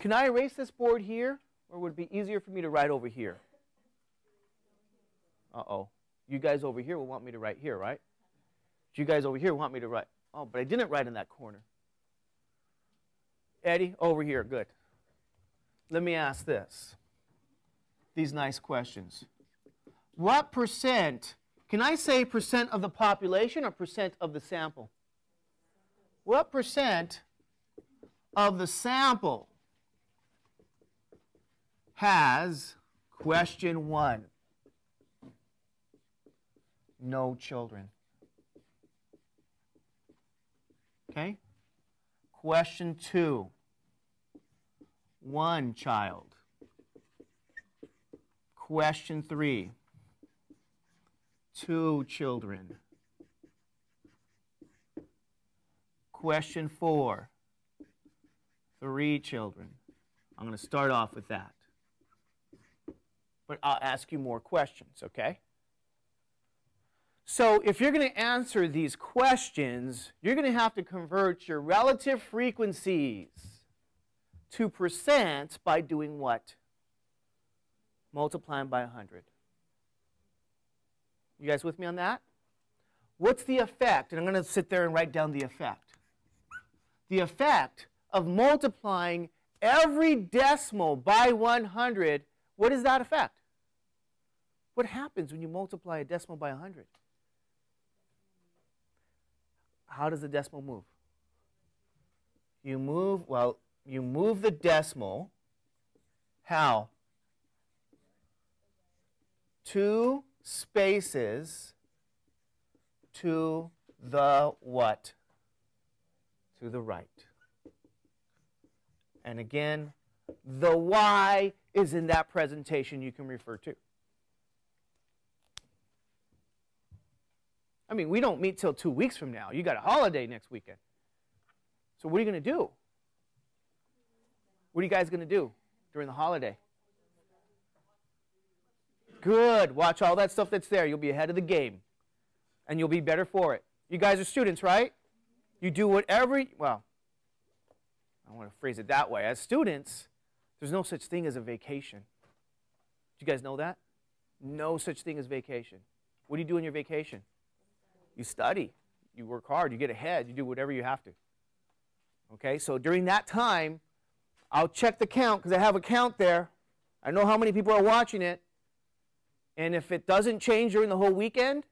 Can I erase this board here, or would it be easier for me to write over here? Uh-oh. You guys over here will want me to write here, right? You guys over here want me to write. Oh, but I didn't write in that corner. Eddie, over here. Good. Let me ask this. These nice questions. What percent, can I say percent of the population or percent of the sample? What percent of the sample has question one? No children. Okay? Question two one child. Question three two children. Question four three children. I'm going to start off with that. But I'll ask you more questions, okay? So if you're going to answer these questions, you're going to have to convert your relative frequencies to percent by doing what? Multiplying by 100. You guys with me on that? What's the effect? And I'm going to sit there and write down the effect. The effect of multiplying every decimal by 100, what is that effect? What happens when you multiply a decimal by 100? how does the decimal move? You move, well, you move the decimal. How? Two spaces to the what? To the right. And again, the y is in that presentation you can refer to. I mean, we don't meet till two weeks from now. You got a holiday next weekend. So what are you going to do? What are you guys going to do during the holiday? Good. Watch all that stuff that's there. You'll be ahead of the game. And you'll be better for it. You guys are students, right? You do whatever, well, I want to phrase it that way. As students, there's no such thing as a vacation. Do you guys know that? No such thing as vacation. What do you do in your vacation? You study, you work hard, you get ahead, you do whatever you have to. Okay, so during that time, I'll check the count because I have a count there. I know how many people are watching it. And if it doesn't change during the whole weekend,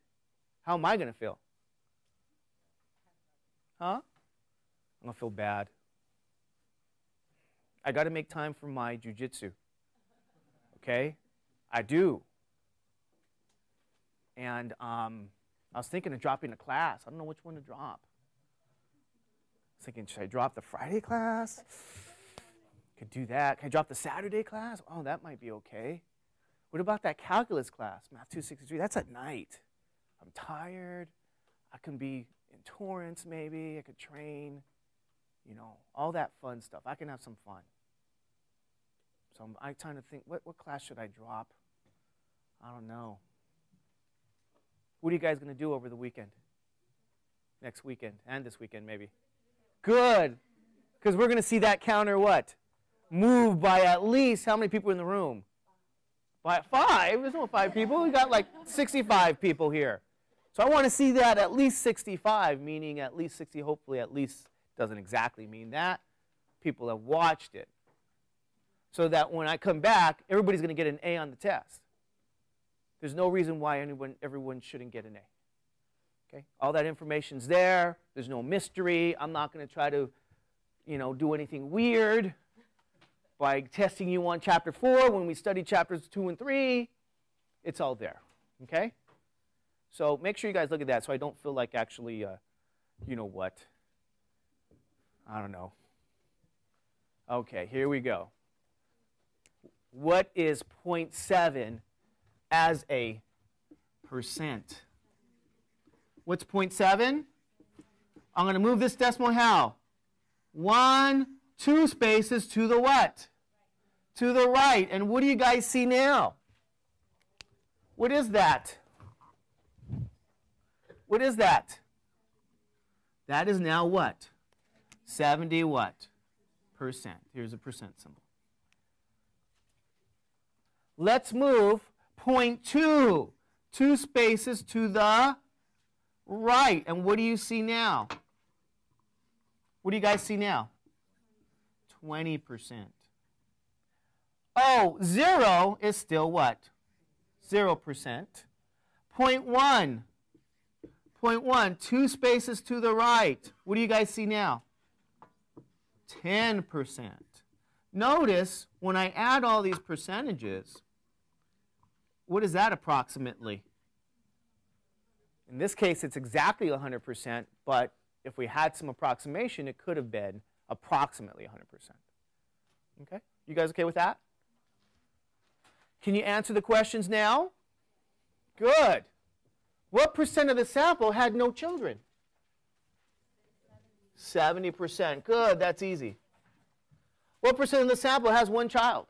how am I going to feel? Huh? I'm going to feel bad. I got to make time for my jujitsu. Okay? I do. And um, I was thinking of dropping a class. I don't know which one to drop. I was thinking, should I drop the Friday class? Could do that. Can I drop the Saturday class? Oh, that might be okay. What about that calculus class, Math 263? That's at night. I'm tired. I can be in Torrance maybe. I could train. You know, all that fun stuff. I can have some fun. So I'm, I'm trying to think, what, what class should I drop? I don't know. What are you guys going to do over the weekend? Next weekend and this weekend, maybe. Good. Because we're going to see that counter what? Move by at least how many people in the room? By five? There's no five people. We got like 65 people here. So I want to see that at least 65, meaning at least 60, hopefully at least doesn't exactly mean that. People have watched it. So that when I come back, everybody's going to get an A on the test. There's no reason why anyone, everyone shouldn't get an A. Okay? All that information's there. There's no mystery. I'm not going to try to, you know, do anything weird by testing you on chapter 4 when we study chapters 2 and 3. It's all there. Okay? So make sure you guys look at that so I don't feel like actually, uh, you know what? I don't know. Okay, here we go. What is 0.7 as a percent. What's 0.7? I'm going to move this decimal how? One, two spaces to the what? To the right. And what do you guys see now? What is that? What is that? That is now what? 70 what? Percent. Here's a percent symbol. Let's move point two, two spaces to the right. And what do you see now? What do you guys see now? 20%. Oh, zero is still what? 0%. Point one. Point one, two spaces to the right. What do you guys see now? 10%. Notice when I add all these percentages, what is that approximately? In this case, it's exactly 100%, but if we had some approximation, it could have been approximately 100%. Okay? You guys okay with that? Can you answer the questions now? Good. What percent of the sample had no children? 70%. Good, that's easy. What percent of the sample has one child?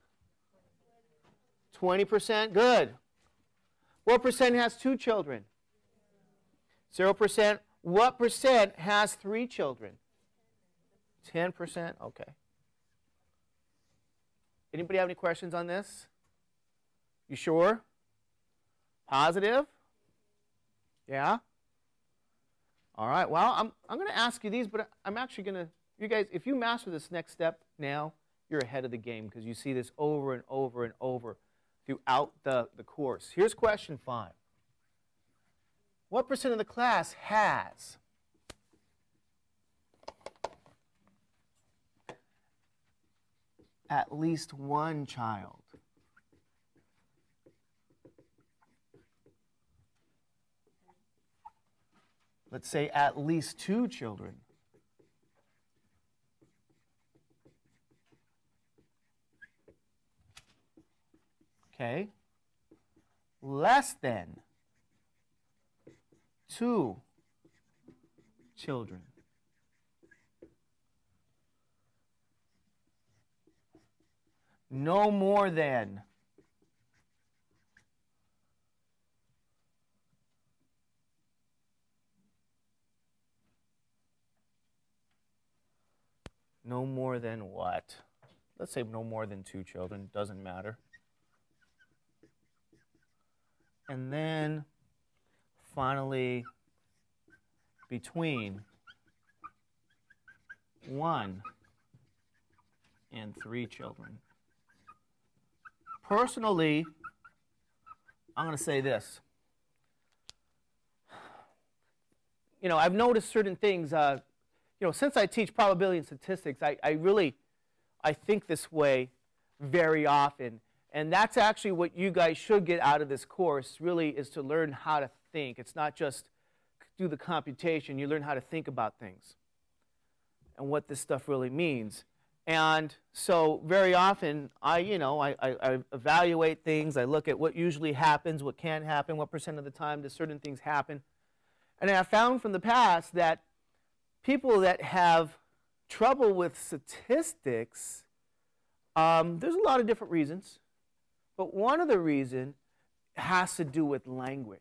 20%. Good. What percent has two children? 0%. What percent has three children? 10%. Okay. Anybody have any questions on this? You sure? Positive? Yeah? All right. Well, I'm, I'm going to ask you these, but I'm actually going to, you guys, if you master this next step now, you're ahead of the game because you see this over and over and over throughout the, the course. Here's question five. What percent of the class has at least one child? Let's say at least two children. Okay. Less than two children. No more than No more than what? Let's say no more than two children, doesn't matter. And then finally, between one and three children. Personally, I'm going to say this. You know, I've noticed certain things. Uh, you know, since I teach probability and statistics, I, I really, I think this way very often. And that's actually what you guys should get out of this course, really, is to learn how to think. It's not just do the computation, you learn how to think about things and what this stuff really means. And so very often, I, you know, I, I, I, evaluate things. I look at what usually happens, what can happen, what percent of the time do certain things happen. And I found from the past that people that have trouble with statistics, um, there's a lot of different reasons. But one of the reasons has to do with language.